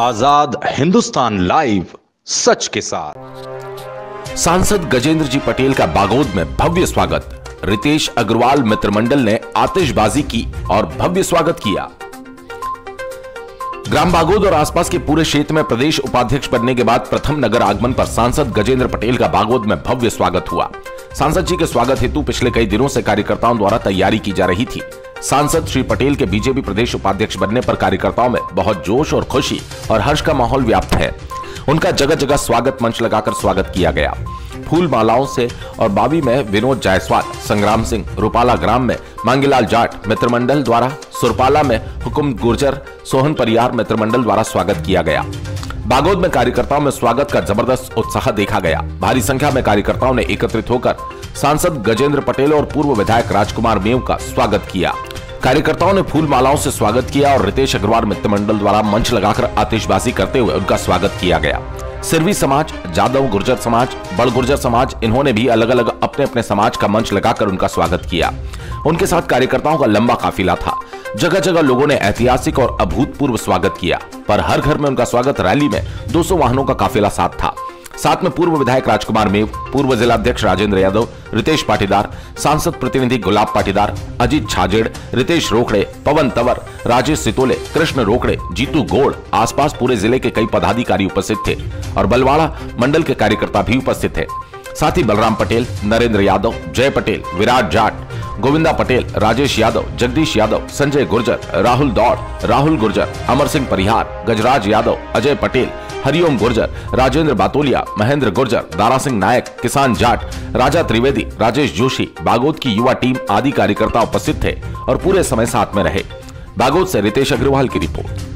आज़ाद Hindustan live सच के साथ। सांसद गजेंद्र जी पटेल का बागोद में भव्य स्वागत। रितेश अग्रवाल मित्रमंडल ने आतिशबाजी की और भव्य स्वागत किया। ग्राम बागोद और आसपास के पूरे क्षेत्र में प्रदेश उपाध्यक्ष बनने के बाद प्रथम नगर आगमन पर सांसद गजेंद्र पटेल का बागोद में भव्य स्वागत हुआ। सांसद जी के स्वागत हेतु पिछले कई दिनों से कार्यकर्ताओं द्वारा तैयारी की जा रही थी। सांसद श्री पटेल के बीजेपी प्रदेश उपाध्यक्ष बनने पर कार्यकर्ताओं में बहुत जोश और खुशी और हर्ष का माहौल व्याप्त है। उनका जगह जगह स्वागत मंच लगाकर स्वागत किया गया। फूल मालाओं से और बावी में विनोद जायसवाल, संग्राम सिंह, रूपाला ग्राम में मांगीलाल जाट, मित्रमंडल द्वारा सुरपाला में हुकुम गुर्जर, सोहन परियार, मित्रमंडल द्वारा स्वागत किया गया। बागोद में कार्यकर्ताओं में स्वागत का ज़बरदस्त उत्साह देखा गया। भारी संख्या में कार्यकर्ताओं ने एकत्रित होकर सांसद गजेंद्र पटेल और पूर्व विधायक राजकुमार मेव का स्वागत किया। कार्यकर्ताओं ने फूल मालाओं से स्वागत किया और रितेश अग्रवाल मित्रमंडल द्वारा मंच लगाकर आतिशबाजी करते हुए उनका स्वागत किया गया। सिरवी समाज, जादव गुर्जर समाज, बड़ गुर्जर समाज, इन्होंने भी अलग अलग अपने अपने समाज का मंच लगाकर उनका स्वागत किया। उनके साथ कार्यकर्ताओं का लंबा काफिला था। जगह जगह लोगों ने ऐतिहासिक और अभूतपूर्व स्वागत किया। पर हर घर में उनका स्वागत रैली में 200 वाहनों का काफिला साथ था। साथ में पूर्व विधायक राजकुमार मेव, पूर्व जिलाध्यक्ष राजेंद्र यादव, रितेश पाटीदार, सांसद प्रतिनिधि गुलाब पाटीदार, अजीत छाजेड़ रितेश रोकड़े पवन तंवर, राजेश सितोले, कृष्ण रोकड़े जीतू गोड़ आसपास पूरे ज़िले के कई पदाधिकारी उपस्थित थे और बलवाड़ा मंडल के कार्यकर्ता भी उपस्थित थे। साथ ही बलराम पटेल, नरेंद्र यादव, जय पटेल, विराट जाट, गोविंदा पटेल, राजेश यादव, जगदीश यादव, संजय गुर्जर, राहुल दौड़, राहुल गुर्जर, अमर सिंह परिहार, गजराज यादव, अजय पटेल हरिओम गुर्जर, राजेंद्र बातोलिया, महेंद्र गुर्जर दारा सिंह नायक, किसान जाट, राजा त्रिवेदी, राजेश जोशी, बागोद की युवा टीम आदि कार्यकर्ता उपस्थित थे और पूरे समय साथ में रहे। बागोद से रितेश अग्रवाल की रिपोर्ट।